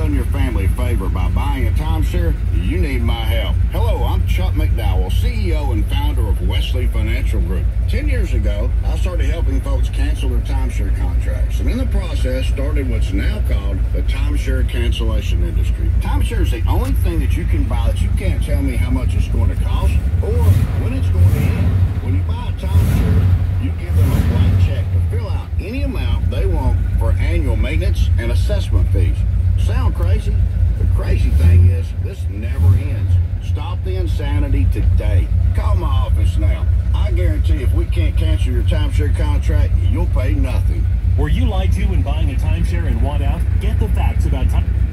done your family a favor by buying a timeshare, you need my help. Hello, I'm Chuck McDowell, CEO and founder of Wesley Financial Group. Ten years ago, I started helping folks cancel their timeshare contracts, and in the process started what's now called the timeshare cancellation industry. Timeshare is the only thing that you can buy that you can't tell me how much it's going to cost or when it's going to end. When you buy a timeshare, you give them a blank check to fill out any amount they want for annual maintenance and assessment fees. Sound crazy? The crazy thing is, this never ends. Stop the insanity today. Call my office now. I guarantee if we can't cancel your timeshare contract, you'll pay nothing. Were you lied to when buying a timeshare and want out? Get the facts about time.